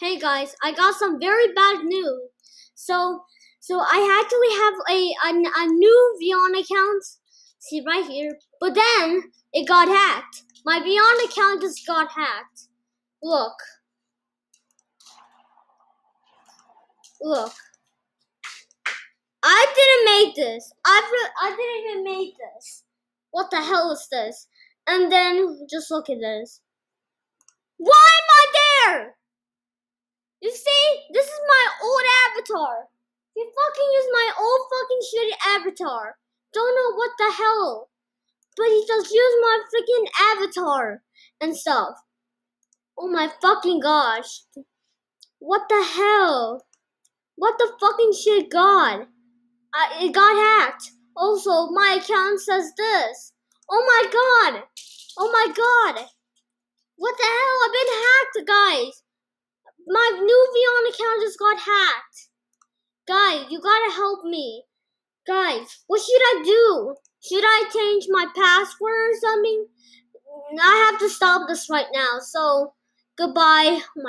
Hey guys, I got some very bad news. So, so I actually have a a, a new Vyond account. See right here. But then it got hacked. My Vyond account just got hacked. Look. Look. I didn't make this. I I didn't even make this. What the hell is this? And then just look at this. Why am I there? You see, this is my old avatar. He fucking is my old fucking shitty avatar. Don't know what the hell. But he just used my freaking avatar and stuff. Oh my fucking gosh. What the hell? What the fucking shit god? I, it got hacked. Also, my account says this. Oh my god. Oh my god. What the hell? I've been hacked, guys. My new Vyond account just got hacked. Guys, you gotta help me. Guys, what should I do? Should I change my password or something? I have to stop this right now. So, goodbye. My